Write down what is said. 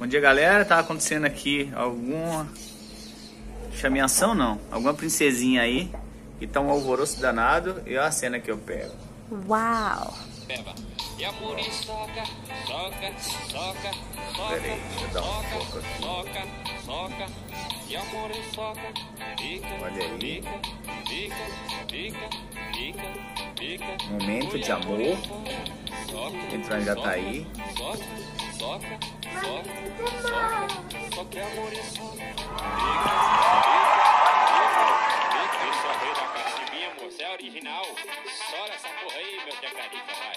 Bom dia, galera. Tá acontecendo aqui alguma chameação, não. Alguma princesinha aí. E tá um alvoroço danado. E olha a cena que eu pego. Uau! E a muriçoca, soca, soca, soca, Peraí, deixa eu dar um aqui. soca, soca. E a muriçoca, fica, Olha aí. fica, fica, fica, fica, fica. Momento de amor. Soca, Entrando já tá aí. soca, Soca, soca, soca, só que amor é só. Deixa eu ver da cacibinha, moça, é original. Sora essa porra aí, meu tecladinho.